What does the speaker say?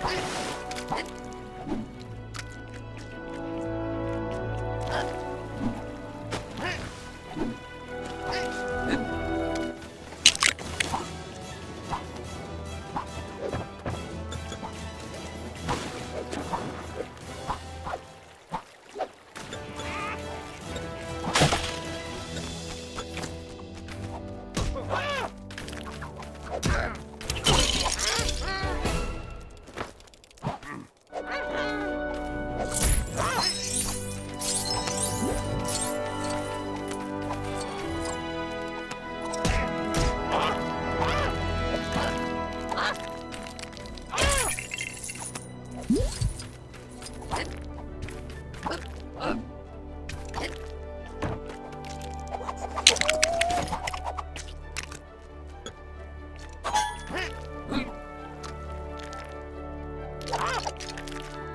Huh? Ah!